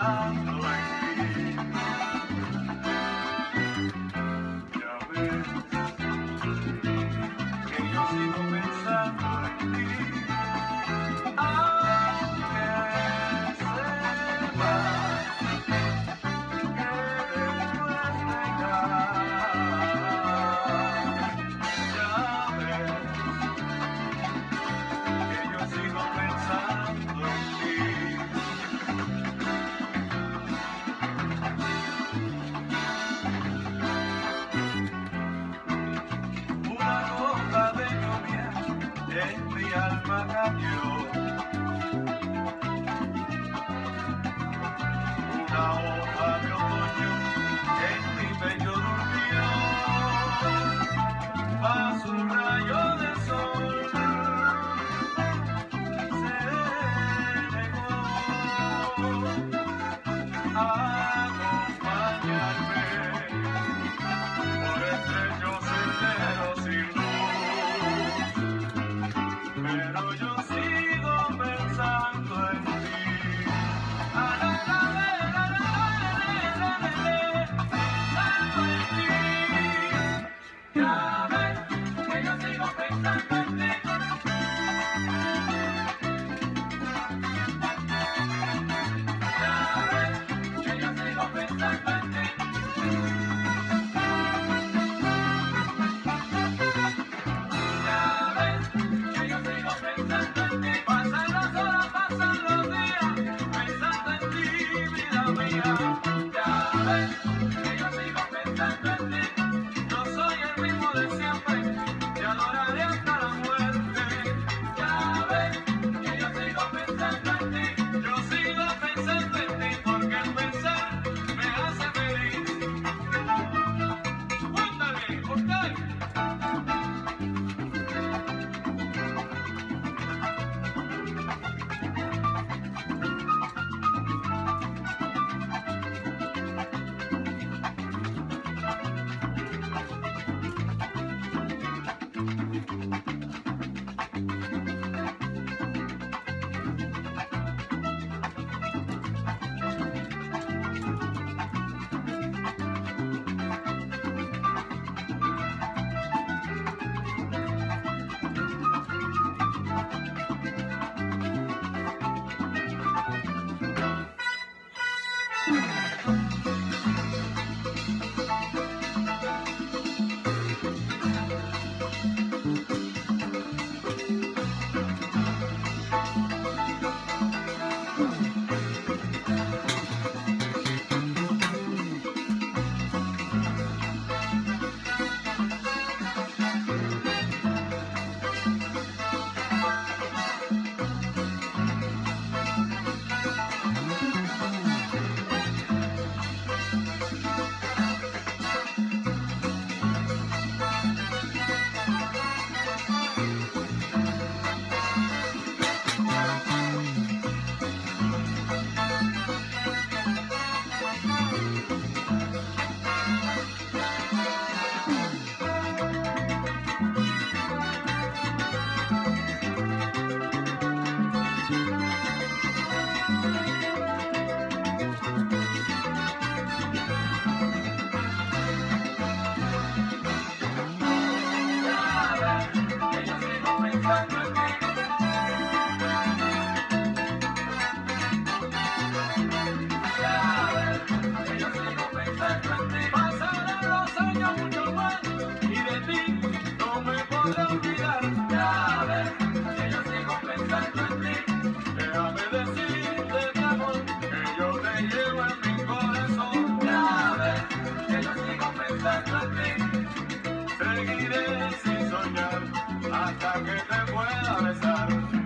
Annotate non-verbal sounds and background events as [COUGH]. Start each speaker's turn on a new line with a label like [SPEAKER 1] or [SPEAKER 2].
[SPEAKER 1] Bye. I got you. God. [LAUGHS] hasta que te pueda besar.